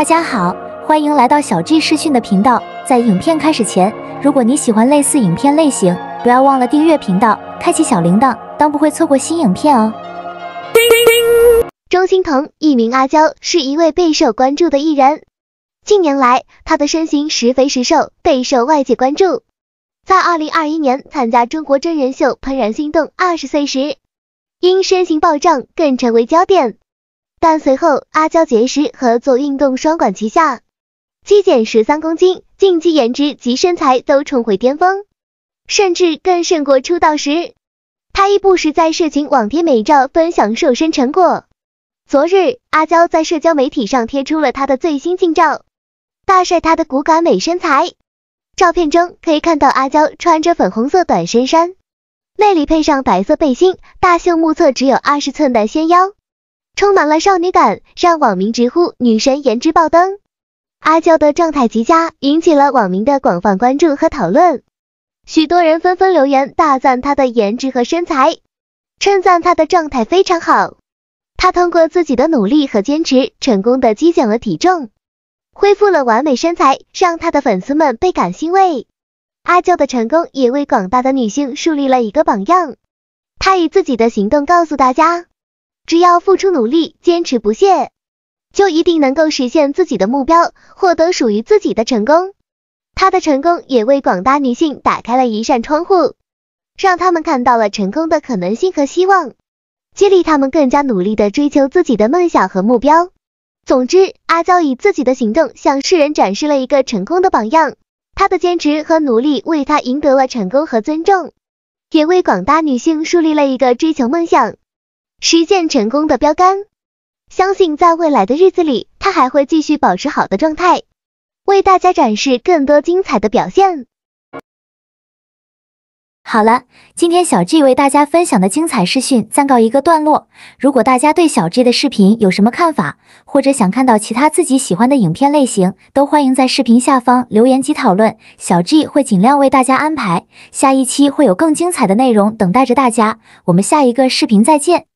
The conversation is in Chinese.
大家好，欢迎来到小 G 视讯的频道。在影片开始前，如果你喜欢类似影片类型，不要忘了订阅频道，开启小铃铛，当不会错过新影片哦。钟欣桐，艺名阿娇，是一位备受关注的艺人。近年来，她的身形时肥时瘦，备受外界关注。在2021年参加中国真人秀《怦然心动》二十岁时，因身形暴涨更成为焦点。但随后，阿娇节食和做运动双管齐下，肌减十三公斤，竞技颜值及身材都重回巅峰，甚至更胜过出道时。她亦不时在社群网贴美照分享瘦身成果。昨日，阿娇在社交媒体上贴出了她的最新近照，大晒她的骨感美身材。照片中可以看到阿娇穿着粉红色短身衫，内里配上白色背心，大袖目测只有二十寸的纤腰。充满了少女感，让网民直呼女神颜值爆灯。阿娇的状态极佳，引起了网民的广泛关注和讨论。许多人纷纷留言大赞她的颜值和身材，称赞她的状态非常好。她通过自己的努力和坚持，成功的积减了体重，恢复了完美身材，让她的粉丝们倍感欣慰。阿娇的成功也为广大的女性树立了一个榜样。她以自己的行动告诉大家。只要付出努力，坚持不懈，就一定能够实现自己的目标，获得属于自己的成功。她的成功也为广大女性打开了一扇窗户，让她们看到了成功的可能性和希望，激励她们更加努力的追求自己的梦想和目标。总之，阿娇以自己的行动向世人展示了一个成功的榜样。她的坚持和努力为她赢得了成功和尊重，也为广大女性树立了一个追求梦想。实践成功的标杆，相信在未来的日子里，他还会继续保持好的状态，为大家展示更多精彩的表现。好了，今天小 G 为大家分享的精彩视讯暂告一个段落。如果大家对小 G 的视频有什么看法，或者想看到其他自己喜欢的影片类型，都欢迎在视频下方留言及讨论，小 G 会尽量为大家安排。下一期会有更精彩的内容等待着大家，我们下一个视频再见。